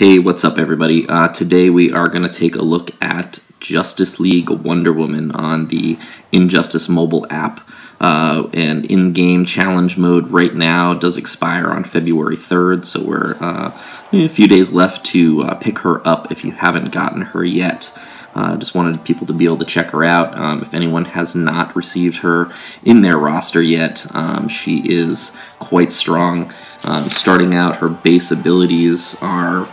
Hey, what's up, everybody? Uh, today we are going to take a look at Justice League Wonder Woman on the Injustice mobile app. Uh, and in-game challenge mode right now does expire on February 3rd, so we're uh, a few days left to uh, pick her up if you haven't gotten her yet. Uh, just wanted people to be able to check her out. Um, if anyone has not received her in their roster yet, um, she is quite strong. Um, starting out, her base abilities are,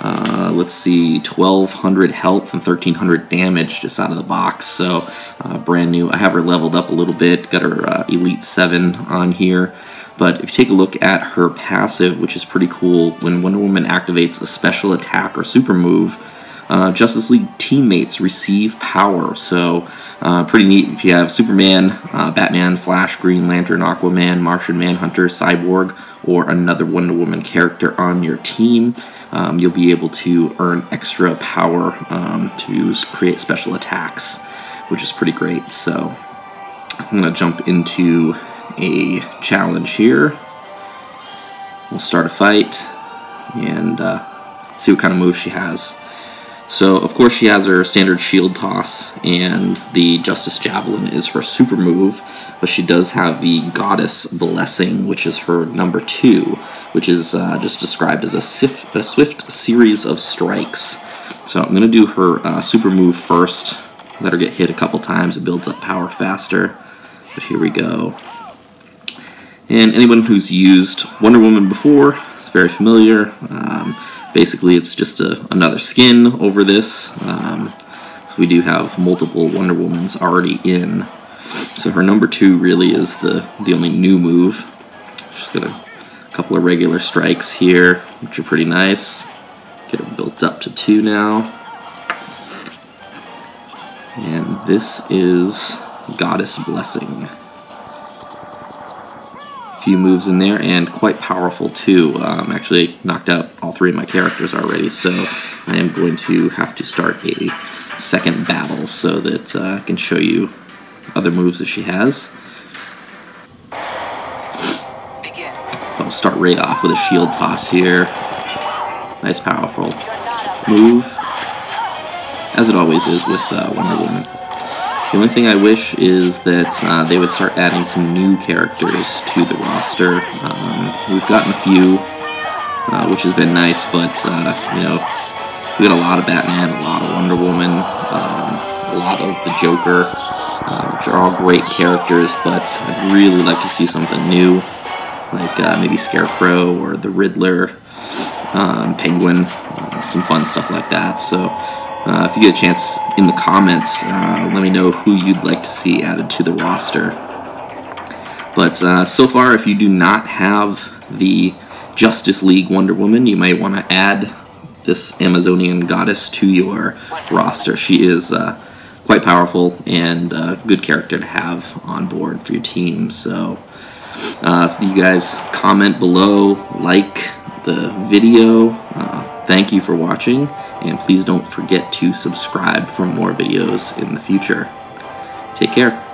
uh, let's see, 1200 health and 1300 damage just out of the box. So, uh, brand new. I have her leveled up a little bit, got her uh, Elite 7 on here. But if you take a look at her passive, which is pretty cool, when Wonder Woman activates a special attack or super move, uh, Justice League teammates receive power. So, uh, pretty neat if you have Superman, uh, Batman, Flash, Green Lantern, Aquaman, Martian Manhunter, Cyborg, or another Wonder Woman character on your team. Um, you'll be able to earn extra power um, to create special attacks, which is pretty great. So, I'm going to jump into a challenge here. We'll start a fight and uh, see what kind of moves she has. So, of course, she has her standard shield toss, and the Justice Javelin is her super move, but she does have the Goddess Blessing, which is her number two, which is uh, just described as a, sif- a, swift series of strikes. So, I'm going to do her uh, super move first, let her get hit a couple times, it builds up power faster. But here we go. And anyone who's used Wonder Woman before is very familiar. Um, Basically, it's just a, another skin over this. Um, so we do have multiple Wonder Womans already in. So her number two really is the, the only new move. She's got a couple of regular strikes here, which are pretty nice. Get it built up to two now. And this is Goddess Blessing few moves in there and quite powerful too. Um, actually knocked out all three of my characters already, so I am going to have to start a second battle so that uh, I can show you other moves that she has. I'll start right off with a shield toss here. Nice powerful move, as it always is with uh, Wonder Woman. The only thing I wish is that uh, they would start adding some new characters to the roster. Um, we've gotten a few, uh, which has been nice, but, uh, you know, we got a lot of Batman, a lot of Wonder Woman, um, a lot of the Joker, uh, which are all great characters, but I'd really like to see something new, like uh, maybe Scarecrow or the Riddler, um, Penguin, um, some fun stuff like that. So uh, if you get a chance in the comments, uh, let me know who you'd like to see added to the roster. But uh, so far, if you do not have the Justice League Wonder Woman, you might want to add this Amazonian goddess to your roster. She is uh, quite powerful and a good character to have on board for your team. So, uh, if you guys comment below, like the video, uh, thank you for watching and please don't forget to subscribe for more videos in the future. Take care.